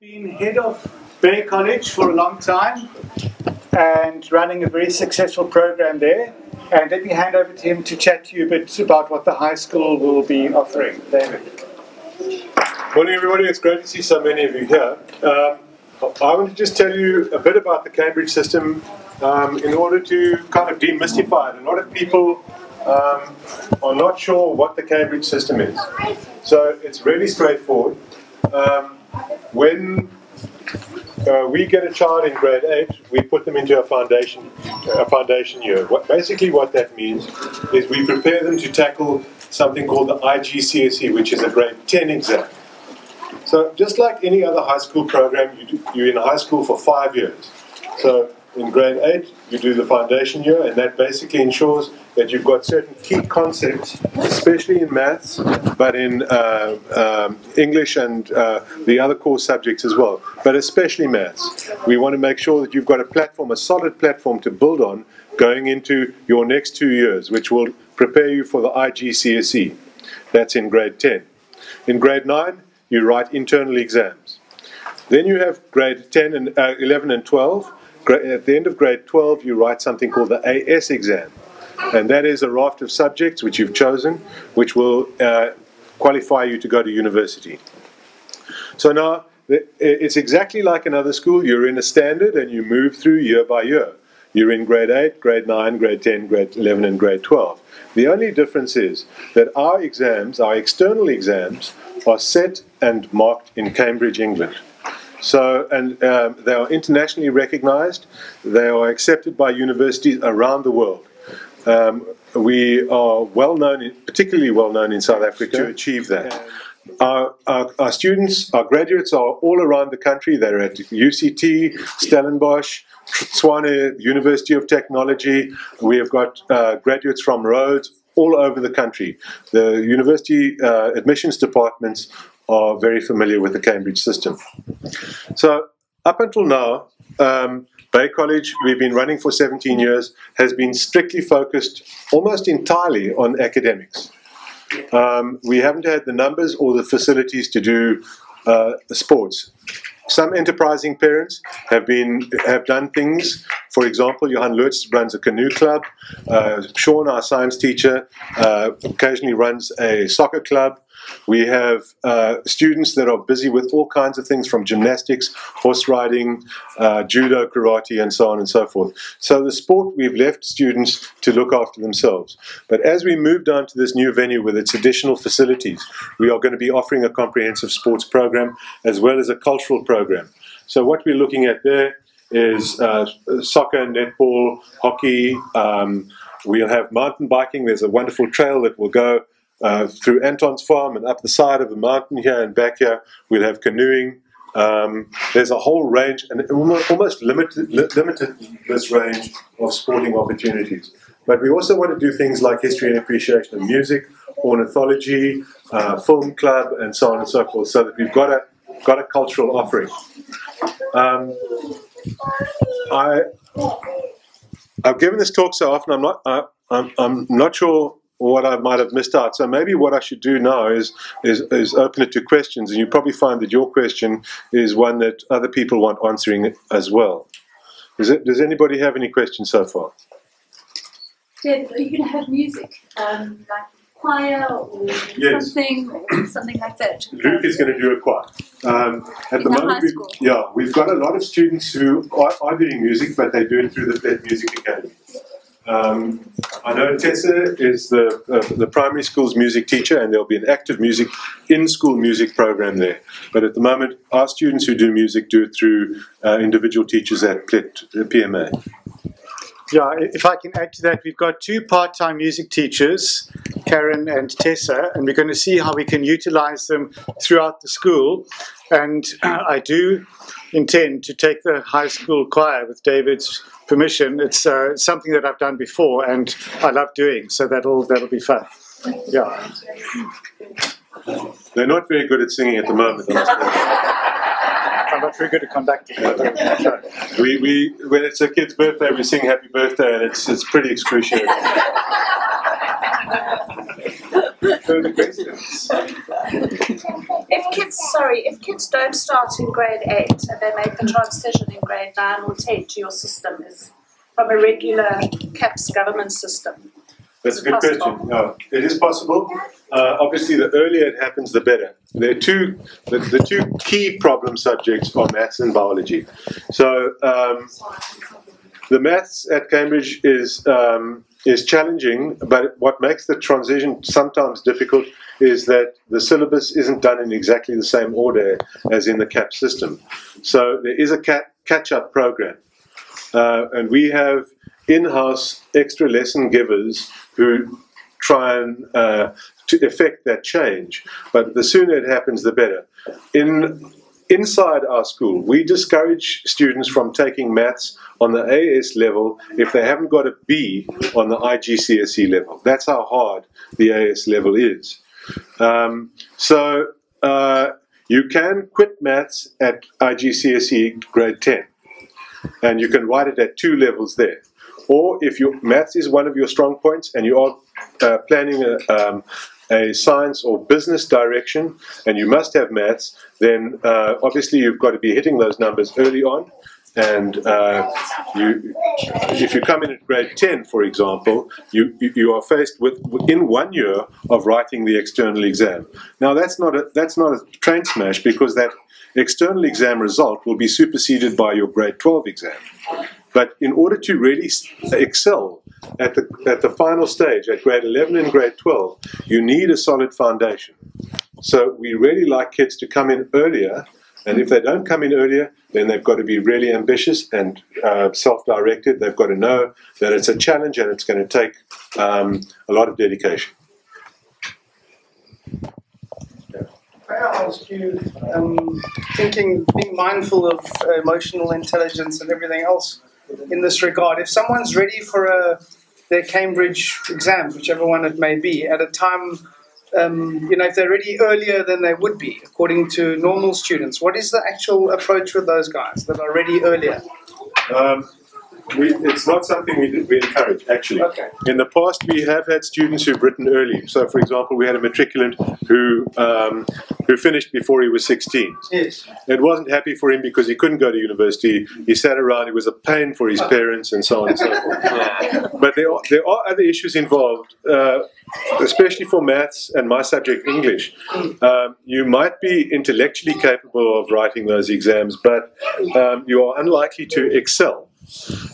Been head of Bay College for a long time and running a very successful program there. And let me hand over to him to chat to you a bit about what the high school will be offering. David. Morning, everybody. It's great to see so many of you here. Um, I want to just tell you a bit about the Cambridge system um, in order to kind of demystify it. A lot of people um, are not sure what the Cambridge system is. So it's really straightforward. Um, when uh, we get a child in grade 8, we put them into a foundation, a foundation year. What, basically what that means is we prepare them to tackle something called the IGCSE, which is a grade 10 exam. So just like any other high school program, you do, you're in high school for five years. So in grade 8, you do the foundation year, and that basically ensures that you've got certain key concepts, especially in maths, but in uh, um, English and uh, the other core subjects as well, but especially maths. We want to make sure that you've got a platform, a solid platform to build on going into your next two years, which will prepare you for the IGCSE. That's in grade 10. In grade 9, you write internal exams. Then you have grade 10 and uh, 11 and 12. At the end of grade 12, you write something called the AS exam. And that is a raft of subjects which you've chosen, which will uh, qualify you to go to university. So now, it's exactly like another school. You're in a standard and you move through year by year. You're in grade 8, grade 9, grade 10, grade 11, and grade 12. The only difference is that our exams, our external exams, are set and marked in Cambridge, England. So, and um, they are internationally recognized. They are accepted by universities around the world. Um, we are well known, particularly well known in South Africa, to achieve that. Our, our, our, students, our graduates are all around the country. They're at UCT, Stellenbosch, Tshwane University of Technology. We have got uh, graduates from Rhodes all over the country. The university uh, admissions departments are very familiar with the Cambridge system. So up until now, um, Bay College, we've been running for 17 years, has been strictly focused almost entirely on academics. Um, we haven't had the numbers or the facilities to do uh, sports. Some enterprising parents have been have done things. For example, Johan Lutz runs a canoe club. Uh, Sean, our science teacher, uh, occasionally runs a soccer club. We have uh, students that are busy with all kinds of things from gymnastics, horse riding, uh, judo, karate, and so on and so forth. So the sport, we've left students to look after themselves. But as we move down to this new venue with its additional facilities, we are going to be offering a comprehensive sports program as well as a cultural program. So what we're looking at there is uh, soccer, netball, hockey. Um, we'll have mountain biking. There's a wonderful trail that will go uh, through Anton's farm and up the side of the mountain here and back here. We'll have canoeing. Um, there's a whole range, and almost limited, limited this range of sporting opportunities. But we also want to do things like history and appreciation of music, ornithology, uh, film club, and so on and so forth, so that we've got a got a cultural offering. Um, I I've given this talk so often. I'm not I, I'm, I'm not sure what I might have missed out. So maybe what I should do now is, is, is open it to questions, and you probably find that your question is one that other people want answering as well. Is it, does anybody have any questions so far? Are you going to have music, um, like choir or yes. something, or something like that? Luke is going to do a choir. Um, at In the moment, we've, yeah, we've got a lot of students who are, are doing music, but they do it through the Plett Music Academy. Um, I know Tessa is the, uh, the primary school's music teacher, and there'll be an active music in school music program there. But at the moment, our students who do music do it through uh, individual teachers at PMA. Yeah, if I can add to that, we've got two part time music teachers, Karen and Tessa, and we're going to see how we can utilize them throughout the school. And I do intend to take the high school choir with David's permission. It's uh, something that I've done before and I love doing, so that'll that'll be fun. Yeah. They're not very good at singing at the moment. I'm not very good at conducting. we, we, when it's a kid's birthday, we sing happy birthday and it's, it's pretty excruciating. further questions? If kids, sorry, if kids don't start in grade eight and they make the transition in grade nine or ten to your system, is from a regular CAPS government system. That's a good question. No, it is possible. Uh, obviously, the earlier it happens, the better. There are two, the, the two key problem subjects are maths and biology. So, um, the maths at Cambridge is um, is challenging, but what makes the transition sometimes difficult is that the syllabus isn't done in exactly the same order as in the CAP system. So there is a catch-up program, uh, and we have in-house extra lesson givers who try and uh, to effect that change. But the sooner it happens, the better. In inside our school, we discourage students from taking maths on the AS level if they haven't got a B on the IGCSE level. That's how hard the AS level is. Um, so uh, you can quit maths at IGCSE grade 10, and you can write it at two levels there. Or if your maths is one of your strong points and you are uh, planning a, um, a, science or business direction and you must have maths, then uh, obviously you've got to be hitting those numbers early on. And uh, you, if you come in at grade 10, for example, you, you are faced with in one year of writing the external exam. Now that's not a, that's not a train smash because that external exam result will be superseded by your grade 12 exam. But in order to really excel at the, at the final stage, at grade 11 and grade 12, you need a solid foundation. So we really like kids to come in earlier, and if they don't come in earlier, then they've got to be really ambitious and uh, self-directed. They've got to know that it's a challenge and it's going to take um, a lot of dedication. I ask you, um, thinking, being mindful of emotional intelligence and everything else, in this regard. If someone's ready for a, their Cambridge exams, whichever one it may be, at a time, um, you know, if they're ready earlier than they would be, according to normal students, what is the actual approach with those guys that are ready earlier? Um, we, it's not something we, we encourage, actually. Okay. In the past, we have had students who've written early. So, for example, we had a matriculant who um, who finished before he was 16. Yes. It wasn't happy for him because he couldn't go to university. He sat around. It was a pain for his parents and so on and so forth. but there are, there are other issues involved, uh, especially for maths and my subject, English. Um, you might be intellectually capable of writing those exams, but um, you are unlikely to excel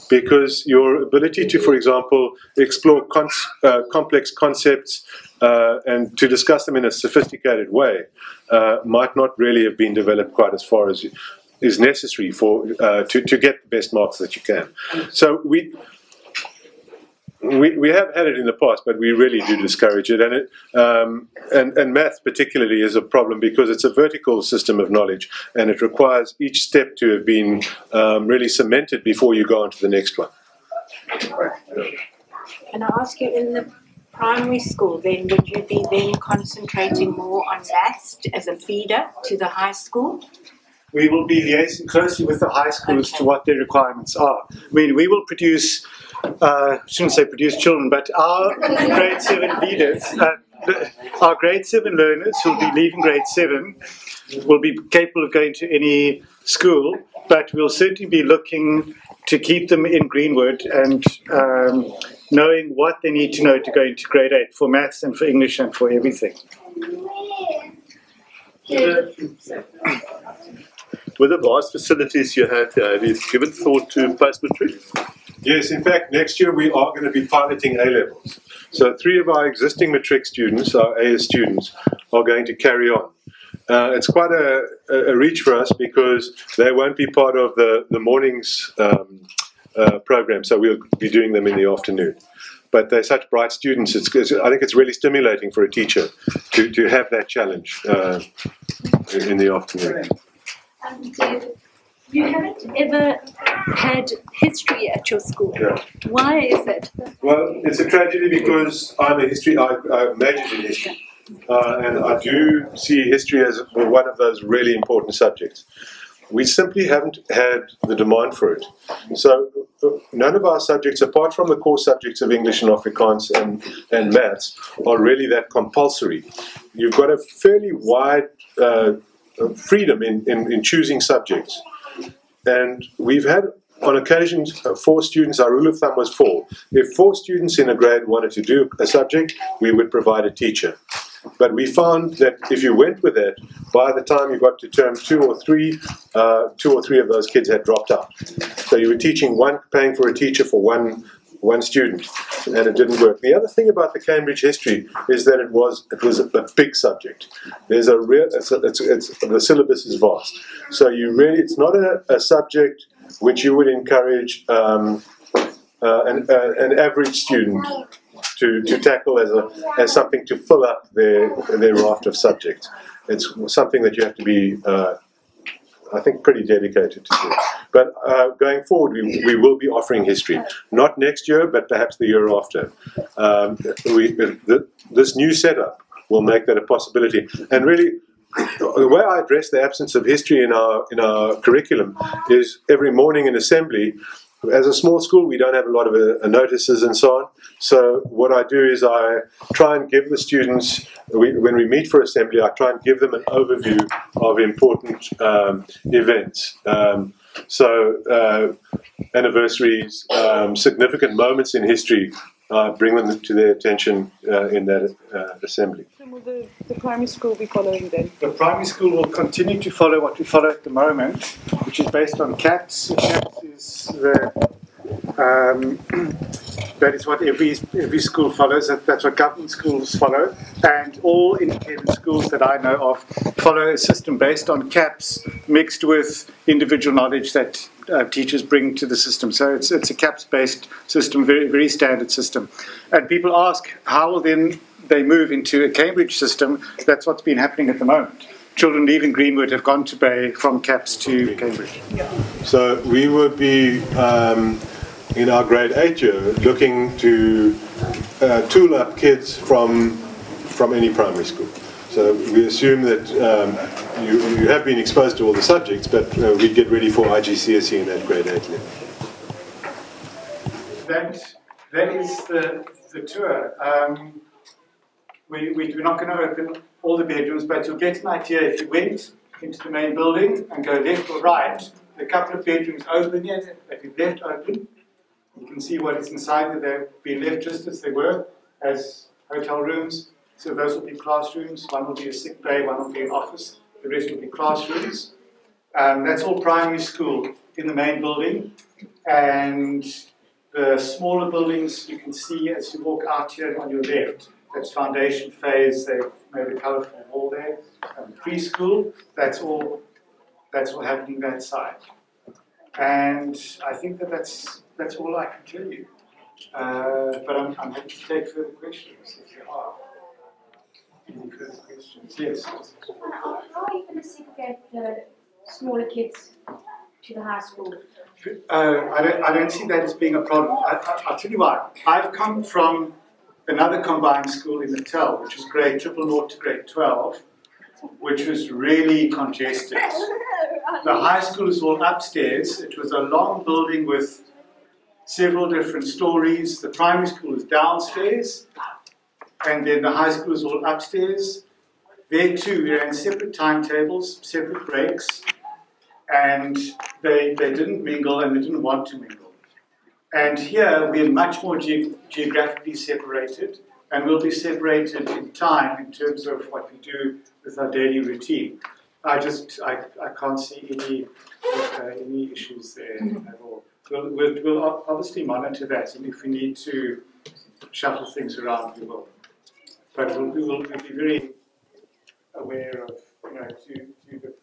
because your ability to, for example, explore uh, complex concepts uh, and to discuss them in a sophisticated way uh, might not really have been developed quite as far as is necessary for uh, to, to get the best marks that you can. So we we, we have had it in the past, but we really do discourage it. And, it um, and, and math particularly is a problem because it's a vertical system of knowledge and it requires each step to have been um, really cemented before you go on to the next one. Can I ask you, in the primary school, then would you be then concentrating more on maths as a feeder to the high school? We will be liaising closely with the high schools okay. to what their requirements are. I mean, we will produce uh, shouldn't say produce children, but our grade seven leaders, uh, our grade seven learners who will be leaving grade seven, will be capable of going to any school, but we'll certainly be looking to keep them in Greenwood and um, knowing what they need to know to go into grade eight for maths and for English and for everything. With the vast facilities you have here, have you given thought to post matric? Yes, in fact, next year we are going to be piloting A levels. So, three of our existing matric students, our AS students, are going to carry on. Uh, it's quite a, a, reach for us because they won't be part of the, the morning's um, uh, program, so we'll be doing them in the afternoon. But they're such bright students, it's, it's, I think it's really stimulating for a teacher to, to have that challenge uh, in the afternoon. You haven't ever had history at your school. Yeah. Why is it? Well, it's a tragedy because I'm a history, I, I majored in history. Uh, and I do see history as one of those really important subjects. we simply haven't had the demand for it. So uh, none of our subjects, apart from the core subjects of English and Afrikaans and, and maths, are really that compulsory. You've got a fairly wide uh, freedom in, in, in choosing subjects. And we've had on occasion, uh, four students, our rule of thumb was four. If four students in a grade wanted to do a subject, we would provide a teacher. But we found that if you went with it, by the time you got to term two or three, uh, two or three of those kids had dropped out. So you were teaching one, paying for a teacher for one one student, and it didn't work. The other thing about the Cambridge history is that it was it was a big subject. There's a real it's, it's, it's, the syllabus is vast, so you really it's not a, a subject which you would encourage um, uh, an, uh, an average student to, to tackle as, a, as something to fill up their, their raft of subjects. It's something that you have to be, uh, I think, pretty dedicated to do. But uh, going forward, we, we will be offering history. Not next year, but perhaps the year after. Um, we, the, this new setup will make that a possibility. And really, the way I address the absence of history in our in our curriculum is every morning in assembly. As a small school, we don't have a lot of uh, notices and so on. So what I do is I try and give the students, we, when we meet for assembly, I try and give them an overview of important um, events. Um, so uh, anniversaries, um, significant moments in history uh, bring them to their attention uh, in that uh, assembly. Will the, the primary school be following then? The primary school will continue to follow what we follow at the moment, which is based on CAPS. CAPS is the um, that is what every every school follows. That, that's what government schools follow, and all independent schools that I know of follow a system based on CAPS mixed with individual knowledge that uh, teachers bring to the system. So it's it's a CAPS-based system, very very standard system. And people ask how will then they move into a Cambridge system? That's what's been happening at the moment children leaving Greenwood have gone to Bay from CAPS to Cambridge. So we would be um, in our grade eight year looking to uh, tool up kids from from any primary school. So we assume that um, you, you have been exposed to all the subjects, but uh, we get ready for IGCSE in that grade eight level. That, that is the, the tour. Um, we, we, we're not going to open all the bedrooms, but you'll get an idea if you went into the main building and go left or right, a couple of bedrooms open here that we've left open. You can see what is inside They've been left just as they were as hotel rooms. So those will be classrooms. One will be a sick bay, one will be an office. The rest will be classrooms. Um, that's all primary school in the main building. And the smaller buildings you can see as you walk out here on your left. That's foundation phase. They've made a colourful wall there. And preschool, that's all, that's all happening that side. And I think that that's that's all I can tell you. Uh, but I'm, I'm happy to take further questions if there are. Any further questions? Yes. How are you going to segregate the smaller kids to the high school? Uh, I, don't, I don't see that as being a problem. I, will tell you why. I've come from another combined school in Natal, which was grade triple naught to grade 12, which was really congested. The high school was all upstairs. It was a long building with several different stories. The primary school is downstairs, and then the high school is all upstairs. There too, we ran separate timetables, separate breaks, and they, they didn't mingle and they didn't want to mingle. And here we're much more ge geographically separated, and we'll be separated in time in terms of what we do with our daily routine. I just I, I can't see any uh, any issues there at all. We'll, we'll, we'll obviously monitor that, and if we need to shuffle things around, we will but we will be very aware of you know to, to the